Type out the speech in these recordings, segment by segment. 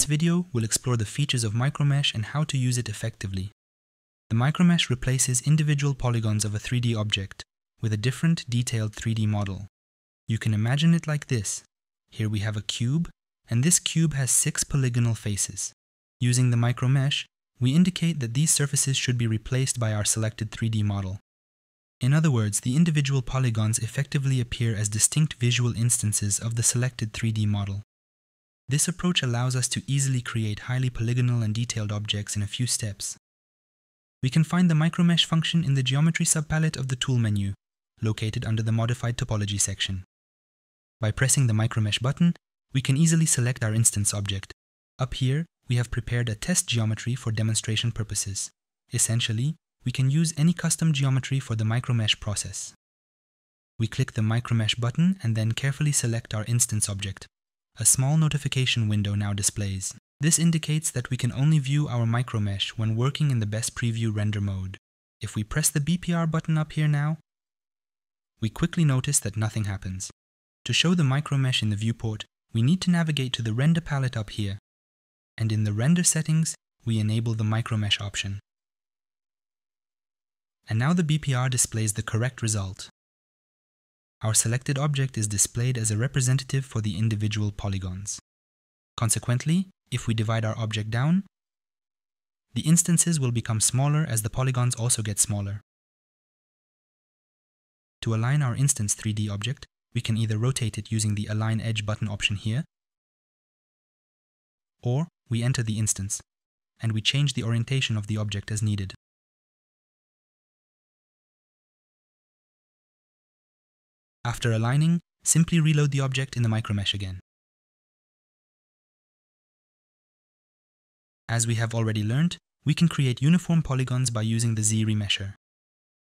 this video, we'll explore the features of micromesh and how to use it effectively. The micromesh replaces individual polygons of a 3D object with a different detailed 3D model. You can imagine it like this. Here we have a cube, and this cube has six polygonal faces. Using the micromesh, we indicate that these surfaces should be replaced by our selected 3D model. In other words, the individual polygons effectively appear as distinct visual instances of the selected 3D model. This approach allows us to easily create highly polygonal and detailed objects in a few steps. We can find the micromesh function in the geometry subpalette of the tool menu, located under the modified topology section. By pressing the micromesh button, we can easily select our instance object. Up here, we have prepared a test geometry for demonstration purposes. Essentially, we can use any custom geometry for the micromesh process. We click the micromesh button and then carefully select our instance object. A small notification window now displays. This indicates that we can only view our micromesh when working in the best preview render mode. If we press the BPR button up here now, we quickly notice that nothing happens. To show the micromesh in the viewport, we need to navigate to the render palette up here. And in the render settings, we enable the micromesh option. And now the BPR displays the correct result. Our selected object is displayed as a representative for the individual polygons. Consequently, if we divide our object down, the instances will become smaller as the polygons also get smaller. To align our instance 3D object, we can either rotate it using the Align Edge button option here, or we enter the instance, and we change the orientation of the object as needed. After aligning, simply reload the object in the micromesh again. As we have already learned, we can create uniform polygons by using the Z-remesher.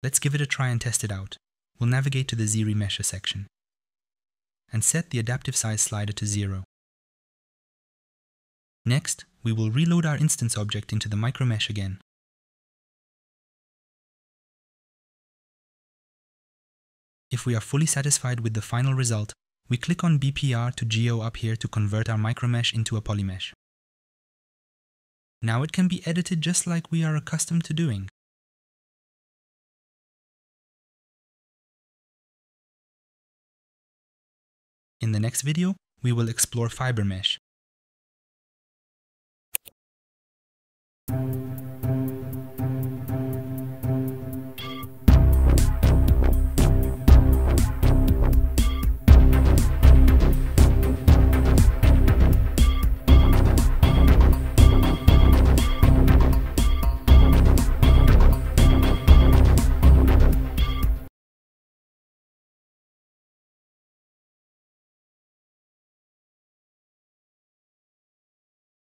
Let's give it a try and test it out. We'll navigate to the Z-remesher section and set the adaptive size slider to 0. Next, we will reload our instance object into the micromesh again. If we are fully satisfied with the final result, we click on BPR to Geo up here to convert our micromesh into a polymesh. Now it can be edited just like we are accustomed to doing. In the next video, we will explore FiberMesh,